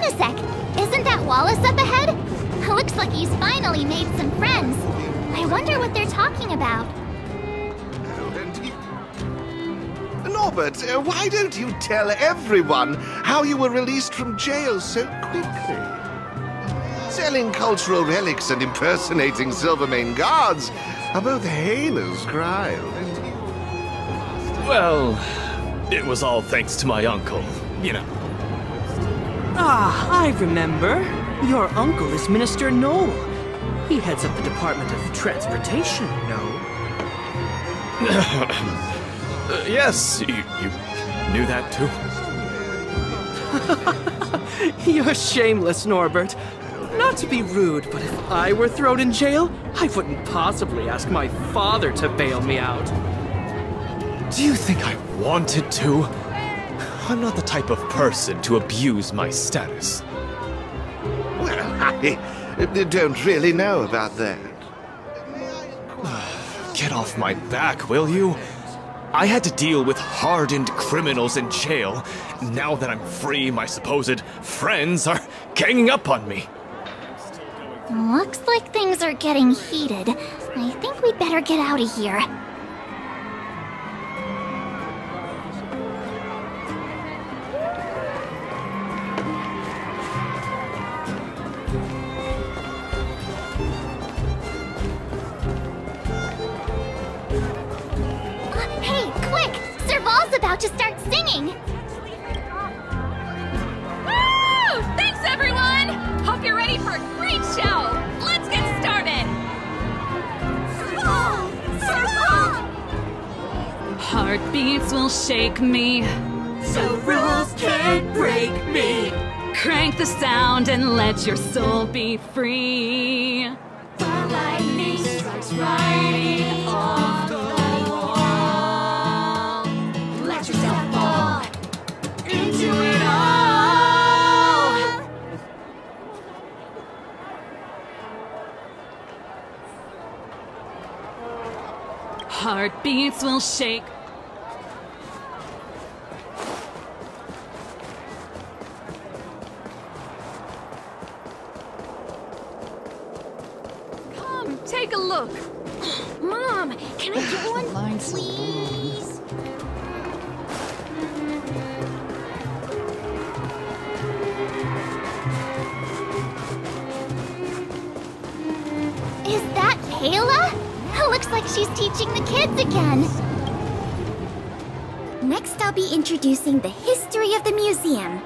on a sec. Isn't that Wallace up ahead? Looks like he's finally made some friends. I wonder what they're talking about. Norbert, uh, why don't you tell everyone how you were released from jail so quickly? Selling cultural relics and impersonating Silvermane guards are both heinous crimes. Well, it was all thanks to my uncle, you know. Ah, I remember. Your uncle is Minister Knoll. He heads up the Department of Transportation, no? Uh, yes, you, you knew that too. You're shameless, Norbert. Not to be rude, but if I were thrown in jail, I wouldn't possibly ask my father to bail me out. Do you think I wanted to? I'm not the type of person to abuse my status. Well, I don't really know about that. Get off my back, will you? I had to deal with hardened criminals in jail. Now that I'm free, my supposed friends are ganging up on me. Looks like things are getting heated. I think we'd better get out of here. Singing! Woo! Thanks, everyone! Hope you're ready for a great show! Let's get started! Heartbeats will shake me. So rules can't break me. Crank the sound and let your soul be free. Heartbeats will shake. Teaching the kids again. Next, I'll be introducing the history of the museum.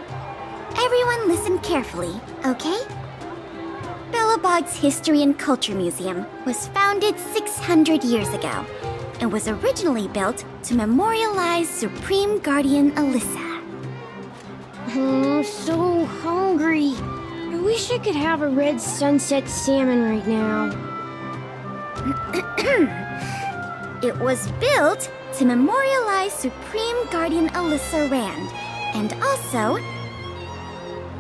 Everyone listen carefully, okay? Belobog's History and Culture Museum was founded 600 years ago and was originally built to memorialize Supreme Guardian Alisa. I'm so hungry. I wish I could have a red sunset salmon right now. it was built to memorialize Supreme Guardian Alisa Rand, and also...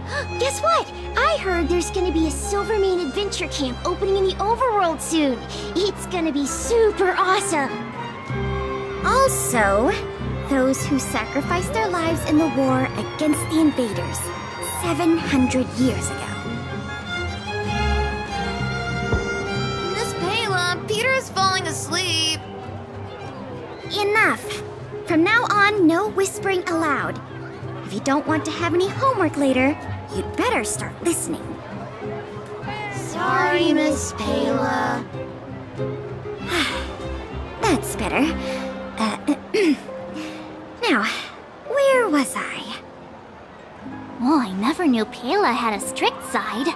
Guess what? I heard there's gonna be a Silvermane adventure camp opening in the overworld soon. It's gonna be super awesome. Also, those who sacrificed their lives in the war against the invaders 700 years ago. Miss Palom, Peter's falling asleep. Enough. From now on, no whispering aloud. If you don't want to have any homework later, you'd better start listening. Sorry, Miss Pela. That's better. Uh, now, where was I? Oh, I never knew Pela had a strict side.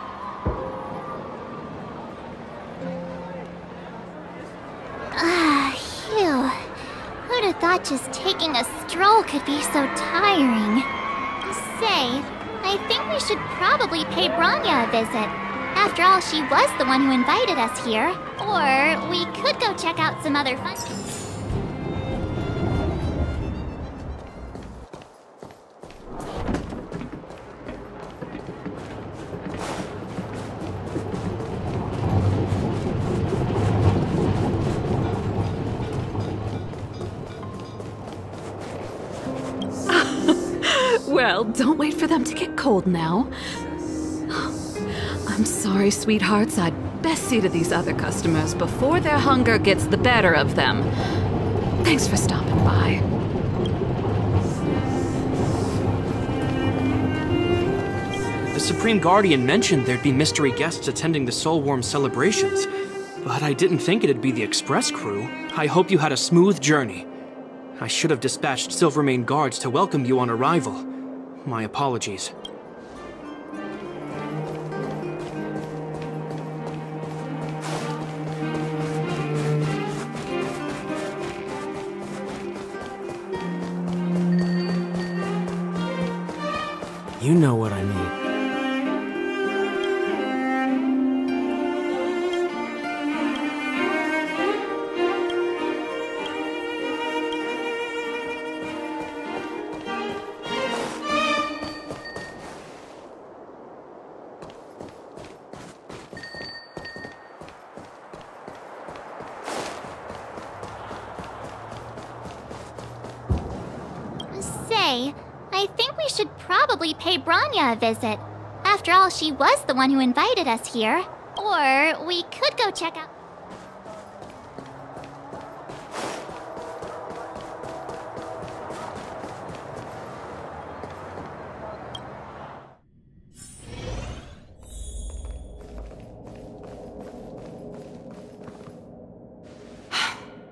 Ah, phew. Just taking a stroll could be so tiring? Say, I think we should probably pay Bronya a visit. After all, she was the one who invited us here. Or we could go check out some other fun... Well, don't wait for them to get cold now. I'm sorry, sweethearts. I'd best see to these other customers before their hunger gets the better of them. Thanks for stopping by. The Supreme Guardian mentioned there'd be mystery guests attending the Soulworm celebrations, but I didn't think it'd be the Express crew. I hope you had a smooth journey. I should have dispatched Silvermane guards to welcome you on arrival. My apologies. You know what I probably pay Bronya a visit. After all, she was the one who invited us here. Or we could go check out.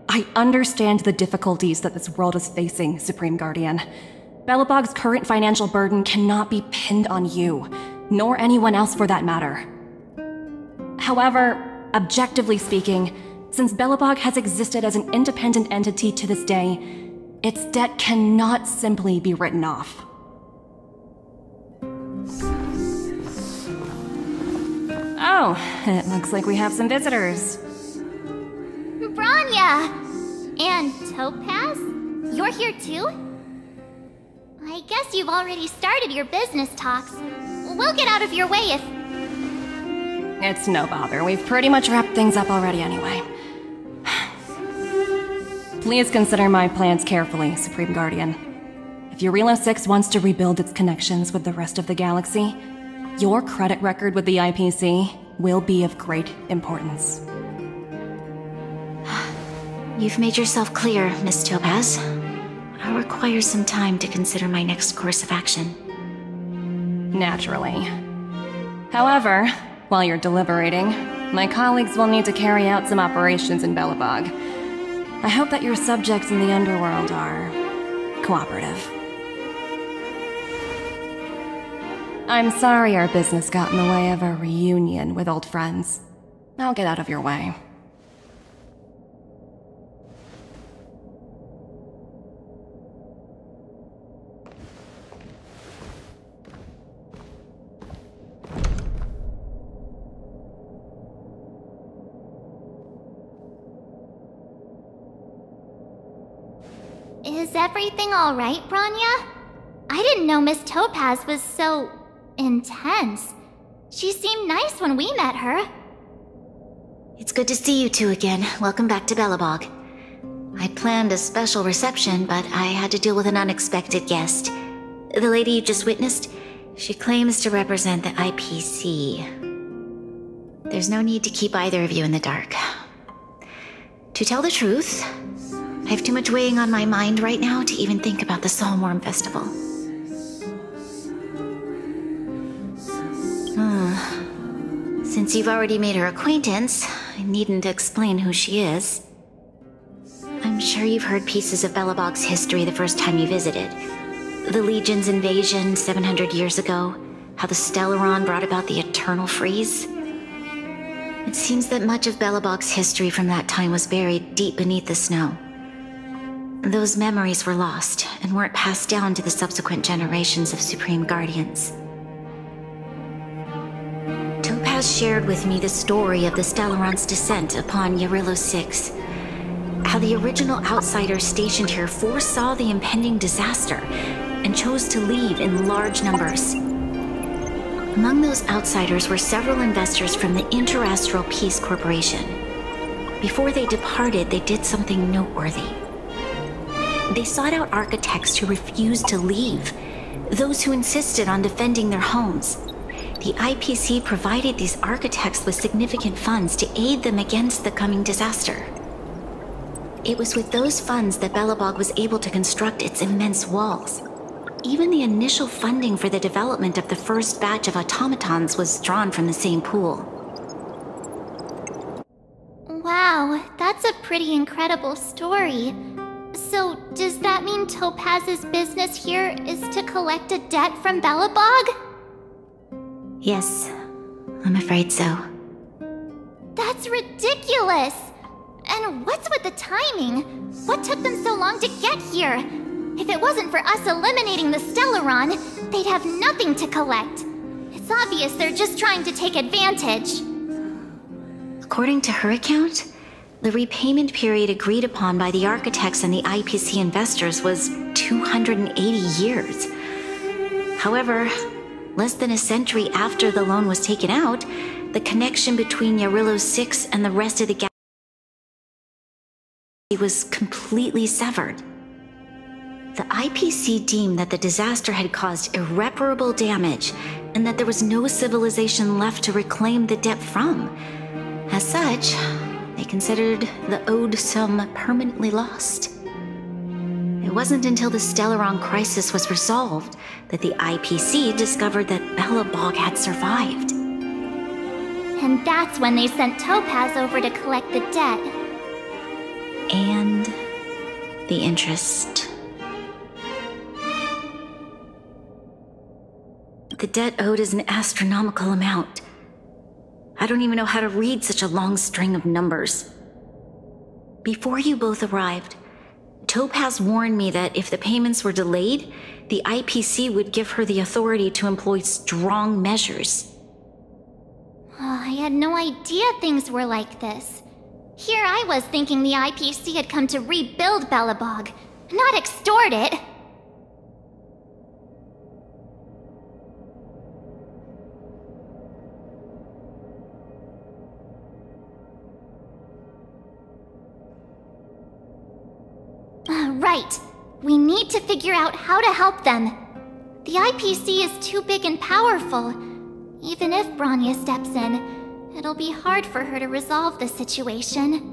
I understand the difficulties that this world is facing, Supreme Guardian. Belobog's current financial burden cannot be pinned on you, nor anyone else for that matter. However, objectively speaking, since Belobog has existed as an independent entity to this day, its debt cannot simply be written off. Oh, it looks like we have some visitors. Bronya! And Topaz? You're here too? I guess you've already started your business talks. We'll get out of your way if. It's no bother. We've pretty much wrapped things up already anyway. Please consider my plans carefully, Supreme Guardian. If Yarilo 6 wants to rebuild its connections with the rest of the galaxy, your credit record with the IPC will be of great importance. You've made yourself clear, Miss Topaz. I'll require some time to consider my next course of action. Naturally. However, while you're deliberating, my colleagues will need to carry out some operations in Belobog. I hope that your subjects in the underworld are cooperative. I'm sorry our business got in the way of a reunion with old friends. I'll get out of your way. Is everything alright, Bronya? I didn't know Miss Topaz was so. intense. She seemed nice when we met her. It's good to see you two again. Welcome back to Belobog. I'd planned a special reception, but I had to deal with an unexpected guest. The lady you just witnessed, she claims to represent the IPC. There's no need to keep either of you in the dark. To tell the truth, I have too much weighing on my mind right now to even think about the Soulworm Festival. Hmm. Since you've already made her acquaintance, I needn't explain who she is. I'm sure you've heard pieces of Belobog's history the first time you visited. The Legion's invasion 700 years ago, how the Stellaron brought about the Eternal Freeze. It seems that much of Belobog's history from that time was buried deep beneath the snow. Those memories were lost and weren't passed down to the subsequent generations of Supreme Guardians. Topaz shared with me the story of the Stellaron's descent upon Yarilo 6. How the original outsiders stationed here foresaw the impending disaster and chose to leave in large numbers. Among those outsiders were several investors from the Interastral Peace Corporation. Before they departed, they did something noteworthy. They sought out architects who refused to leave, those who insisted on defending their homes. the IPC provided these architects with significant funds to aid them against the coming disaster. It was with those funds that Belobog was able to construct its immense walls. Even the initial funding for the development of the first batch of automatons was drawn from the same pool. Wow, that's a pretty incredible story. So, does that mean Topaz's business here is to collect a debt from Belobog? Yes, I'm afraid so. That's ridiculous! And what's with the timing? What took them so long to get here? If it wasn't for us eliminating the Stellaron, they'd have nothing to collect. It's obvious they're just trying to take advantage. According to her account, the repayment period agreed upon by the architects and the IPC investors was 280 years. However, less than a century after the loan was taken out, the connection between Yarilo 6 and the rest of the galaxy was completely severed. The IPC deemed that the disaster had caused irreparable damage and that there was no civilization left to reclaim the debt from. As such, they considered the owed sum permanently lost. It wasn't until the Stellaron crisis was resolved that the IPC discovered that Belobog had survived. And that's when they sent Topaz over to collect the debt. And the interest. The debt owed is an astronomical amount. I don't even know how to read such a long string of numbers. Before you both arrived, Topaz warned me that if the payments were delayed, the IPC would give her the authority to employ strong measures. Oh, I had no idea things were like this. Here I was thinking the IPC had come to rebuild Belobog, not extort it. Right. We need to figure out how to help them. The IPC is too big and powerful. Even if Bronya steps in, it'll be hard for her to resolve the situation.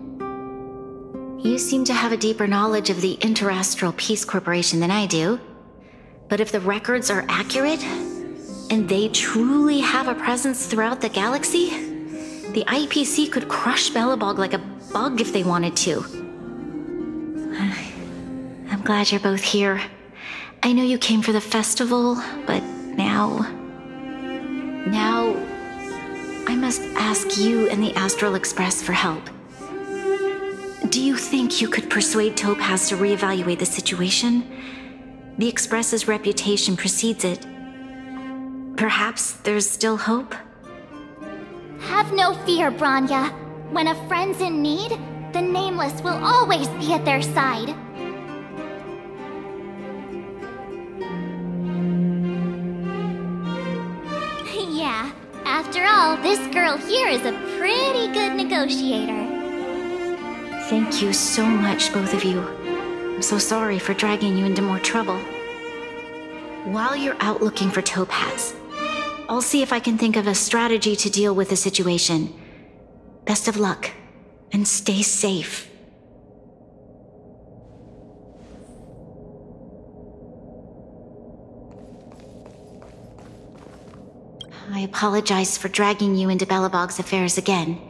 You seem to have a deeper knowledge of the Interastral Peace Corporation than I do. But if the records are accurate, and they truly have a presence throughout the galaxy, the IPC could crush Belobog like a bug if they wanted to. Glad you're both here. I know you came for the festival, but now. Now. I must ask you and the Astral Express for help. Do you think you could persuade Topaz to reevaluate the situation? The Express's reputation precedes it. Perhaps there's still hope? Have no fear, Bronya. When a friend's in need, the Nameless will always be at their side. After all, this girl here is a pretty good negotiator. Thank you so much, both of you. I'm so sorry for dragging you into more trouble. While you're out looking for Topaz, I'll see if I can think of a strategy to deal with the situation. Best of luck, and stay safe. Apologize for dragging you into Belobog's affairs again.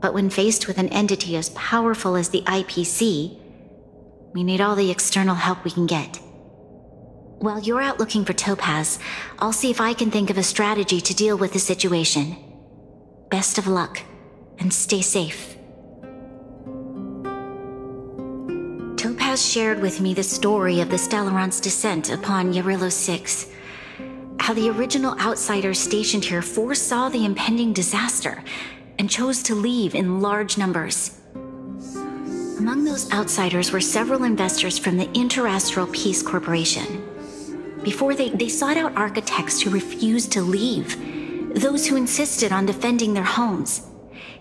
But when faced with an entity as powerful as the IPC, we need all the external help we can get. While you're out looking for Topaz, I'll see if I can think of a strategy to deal with the situation. Best of luck, and stay safe. Topaz shared with me the story of the Stellaron's descent upon Yarilo 6. How the original outsiders stationed here foresaw the impending disaster and chose to leave in large numbers. Among those outsiders were several investors from the Interastral Peace Corporation. Before they, they sought out architects who refused to leave, those who insisted on defending their homes.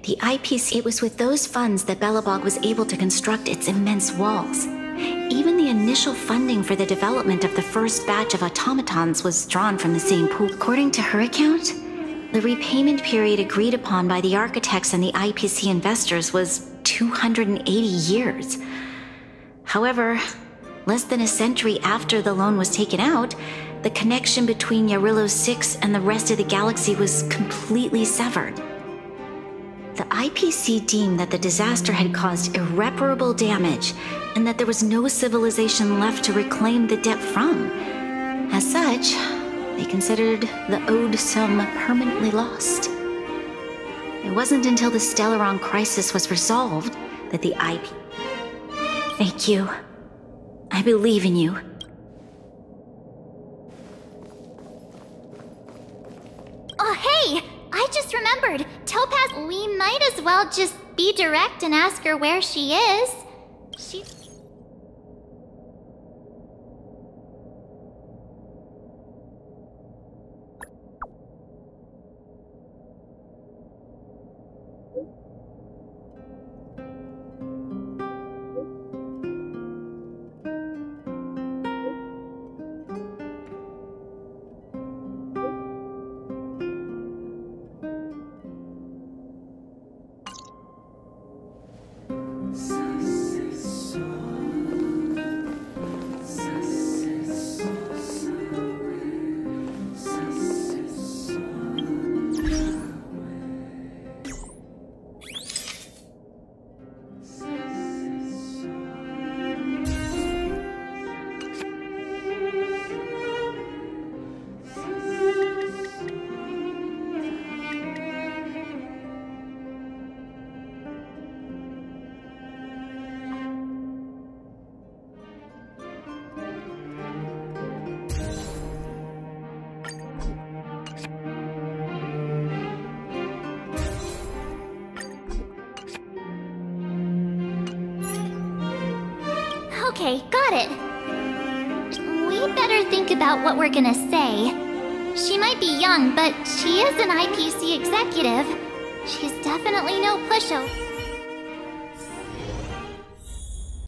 The IPC, it was with those funds that Belobog was able to construct its immense walls. Even the initial funding for the development of the first batch of automatons was drawn from the same pool. According to her account, The repayment period agreed upon by the architects and the IPC investors was 280 years. However, less than a century after the loan was taken out, the connection between Yarilo 6 and the rest of the galaxy was completely severed. The IPC deemed that the disaster had caused irreparable damage and that there was no civilization left to reclaim the debt from. As such, they considered the owed sum permanently lost. It wasn't until the Stellaron crisis was resolved that the IP. Thank you. I believe in you. Oh, hey! I just remembered. Topaz, we might as well just be direct and ask her where she is. She. Got it. We better think about what we're gonna say. She might be young, but she is an IPC executive. She's definitely no pushover.